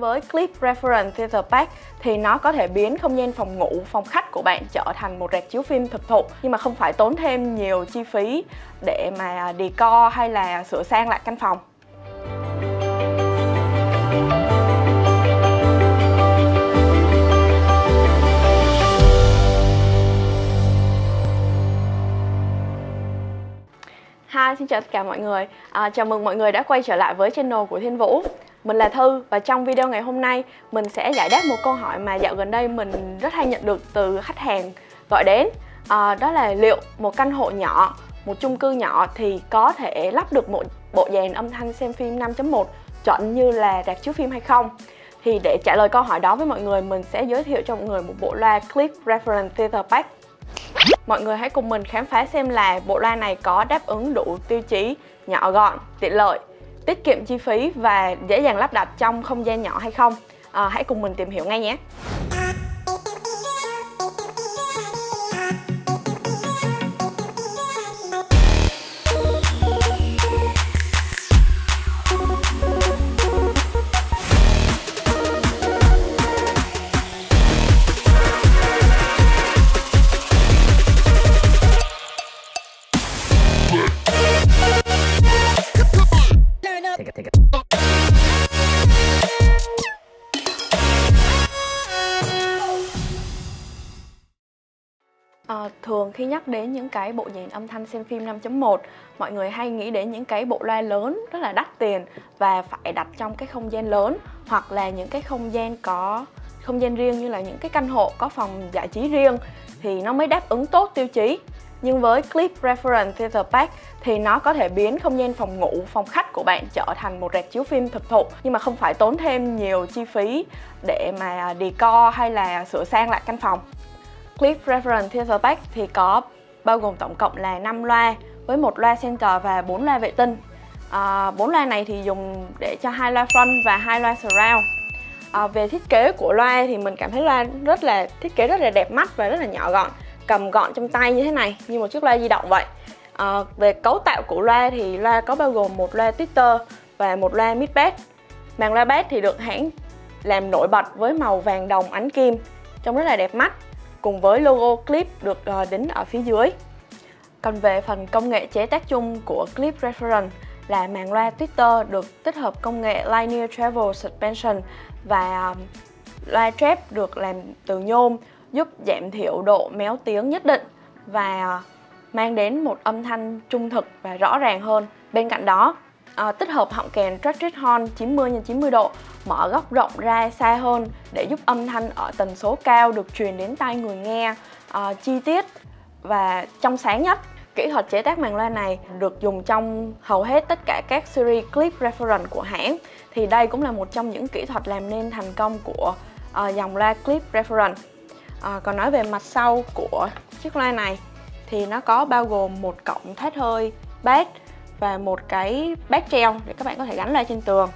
với Clip Reference Theater Pack thì nó có thể biến không gian phòng ngủ, phòng khách của bạn trở thành một rạp chiếu phim thực thụ. Nhưng mà không phải tốn thêm nhiều chi phí để mà decor hay là sửa sang lại căn phòng. Hi, xin chào tất cả mọi người. À, Chào mừng mọi người đã quay trở lại với channel của Thiên Vũ. Mình là Thư và trong video ngày hôm nay Mình sẽ giải đáp một câu hỏi mà dạo gần đây mình rất hay nhận được từ khách hàng gọi đến. À, Đó là liệu một căn hộ nhỏ, một chung cư nhỏ thì có thể lắp được một bộ dàn âm thanh xem phim 5.1 chuẩn như là rạp chiếu phim hay không? Thì để trả lời câu hỏi đó với mọi người mình sẽ giới thiệu cho mọi người một bộ loa Clip Reference Theater Pack. Mọi người hãy cùng mình khám phá xem là bộ loa này có đáp ứng đủ tiêu chí nhỏ gọn, tiện lợi, tiết kiệm chi phí và dễ dàng lắp đặt trong không gian nhỏ hay không. À, hãy cùng mình tìm hiểu ngay nhé. À, thường khi nhắc đến những cái bộ dàn âm thanh xem phim 5.1 mọi người hay nghĩ đến những cái bộ loa lớn rất là đắt tiền và phải đặt trong cái không gian lớn hoặc là những cái không gian có không gian riêng như là những cái căn hộ có phòng giải trí riêng thì nó mới đáp ứng tốt tiêu chí nhưng với Clip Reference Theater Pack thì nó có thể biến không gian phòng ngủ, phòng khách của bạn trở thành một rạp chiếu phim thực thụ nhưng mà không phải tốn thêm nhiều chi phí để mà decor hay là sửa sang lại căn phòng. Clip Reference Theater Pack thì có bao gồm tổng cộng là 5 loa với một loa center và 4 loa vệ tinh. À, 4 loa này thì dùng để cho hai loa front và hai loa surround. À, về thiết kế của loa thì mình cảm thấy loa rất là thiết kế rất là đẹp mắt và rất là nhỏ gọn, cầm gọn trong tay như thế này như một chiếc loa di động vậy. À, về cấu tạo của loa thì loa có bao gồm một loa tweeter và một loa mid bass. Màn loa bass thì được hãng làm nổi bật với màu vàng đồng ánh kim, trông rất là đẹp mắt cùng với logo clip được ờ, đính ở phía dưới. Còn về phần công nghệ chế tác chung của Clip Reference là màn loa tweeter được tích hợp công nghệ Linear Travel Suspension và ờ, loa trap được làm từ nhôm giúp giảm thiểu độ méo tiếng nhất định và mang đến một âm thanh trung thực và rõ ràng hơn. Bên cạnh đó, à, tích hợp họng kèn Tracked Horn 90 x 90 độ mở góc rộng ra xa hơn để giúp âm thanh ở tần số cao được truyền đến tai người nghe à, chi tiết và trong sáng nhất. Kỹ thuật chế tác màn loa này được dùng trong hầu hết tất cả các series clip reference của hãng thì đây cũng là một trong những kỹ thuật làm nên thành công của uh, dòng loa clip reference. À, còn nói về mặt sau của chiếc loa này thì nó có bao gồm một cổng thoát hơi bass và một cái bát treo để các bạn có thể gắn loa trên tường.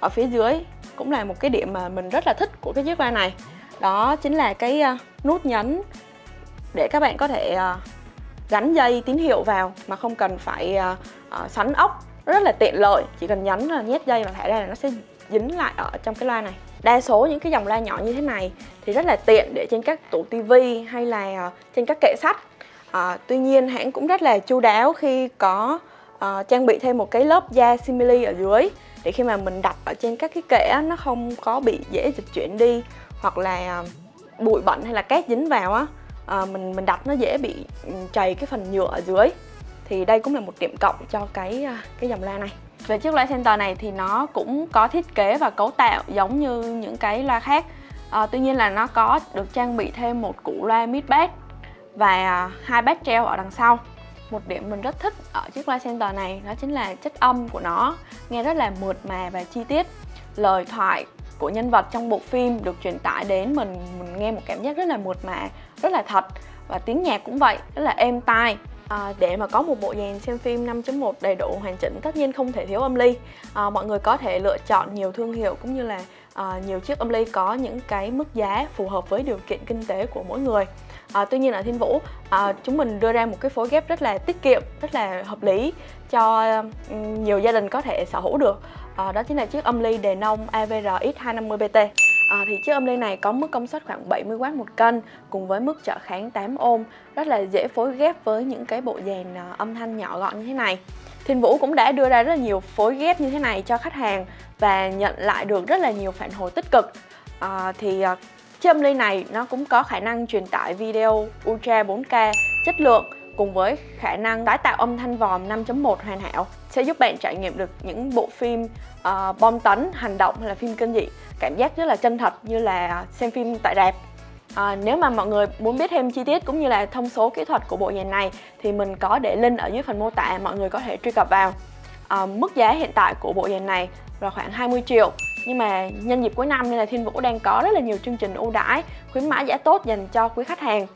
Ở phía dưới cũng là một cái điểm mà mình rất là thích của cái chiếc loa này. Đó chính là cái à, nút nhấn để các bạn có thể à, gắn dây tín hiệu vào mà không cần phải à, xoắn ốc. Rất là tiện lợi chỉ cần nhấn là nhét dây và thả ra là nó sẽ dính lại ở trong cái loa này đa số những cái dòng loa nhỏ như thế này thì rất là tiện để trên các tủ tivi hay là ờ, trên các kệ sách. À, tuy nhiên hãng cũng rất là chu đáo khi có uh, trang bị thêm một cái lớp da simili ở dưới để khi mà mình đặt ở trên các cái kệ á, nó không có bị dễ dịch chuyển đi hoặc là bụi bẩn hay là cát dính vào á. À, mình mình đặt nó dễ bị ừ, chảy cái phần nhựa ở dưới. Thì đây cũng là một điểm cộng cho cái cái dòng loa này về chiếc loa center này thì nó cũng có thiết kế và cấu tạo giống như những cái loa khác. À, tuy nhiên là nó có được trang bị thêm một củ loa mid bass và à, hai bass treo ở đằng sau. Một điểm mình rất thích ở chiếc loa center này đó chính là chất âm của nó nghe rất là mượt mà và chi tiết. Lời thoại của nhân vật trong bộ phim được truyền tải đến mình mình nghe một cảm giác rất là mượt mà rất là thật và tiếng nhạc cũng vậy rất là êm tai. À, để mà có một bộ dàn xem phim 5.1 đầy đủ hoàn chỉnh tất nhiên không thể thiếu âm ly. À, mọi người có thể lựa chọn nhiều thương hiệu cũng như là à, nhiều chiếc âm ly có những cái mức giá phù hợp với điều kiện kinh tế của mỗi người. À, tuy nhiên ở thiên vũ à, chúng mình đưa ra một cái phối ghép rất là tiết kiệm rất là hợp lý cho nhiều gia đình có thể sở hữu được. À, đó chính là chiếc âm ly đề nông AVR X250BT À, thì chiếc âm ly này có mức công suất khoảng 70W một cân cùng với mức trở kháng 8 ohm rất là dễ phối ghép với những cái bộ dàn ờ, âm thanh nhỏ gọn như thế này. Thiên Vũ cũng đã đưa ra rất là nhiều phối ghép như thế này cho khách hàng và nhận lại được rất là nhiều phản hồi tích cực. À, thì chiếc âm ly này nó cũng có khả năng truyền tải video Ultra 4K chất lượng cùng với khả năng tái tạo âm thanh vòm 5.1 hoàn hảo sẽ giúp bạn trải nghiệm được những bộ phim uh, bom tấn, hành động hay là phim kinh dị. Cảm giác rất là chân thật như là xem phim tại rạp. À, nếu mà mọi người muốn biết thêm chi tiết cũng như là thông số kỹ thuật của bộ dàn này thì mình có để link ở dưới phần mô tả mọi người có thể truy cập vào. À, mức giá hiện tại của bộ dàn này là khoảng 20 triệu nhưng mà nhân dịp cuối năm nên là Thiên Vũ đang có rất là nhiều chương trình ưu đãi khuyến mãi giá tốt dành cho quý khách hàng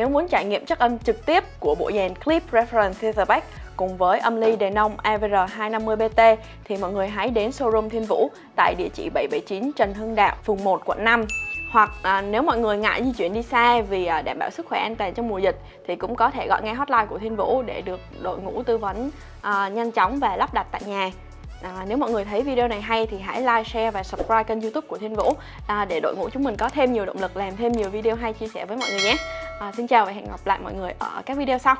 nếu muốn trải nghiệm chất âm trực tiếp của bộ dàn Clip Reference Theaterback cùng với âm ly Denon AVR250BT thì mọi người hãy đến showroom Thiên Vũ tại địa chỉ 779 Trần Hưng Đạo, phường 1, quận 5 hoặc à, nếu mọi người ngại di chuyển đi xa vì à, đảm bảo sức khỏe an toàn trong mùa dịch thì cũng có thể gọi ngay hotline của Thiên Vũ để được đội ngũ tư vấn à, nhanh chóng và lắp đặt tại nhà. À, nếu mọi người thấy video này hay thì hãy like, share và subscribe kênh youtube của Thiên Vũ à, để đội ngũ chúng mình có thêm nhiều động lực làm thêm nhiều video hay chia sẻ với mọi người nhé. À, xin chào và hẹn gặp lại mọi người ở các video sau.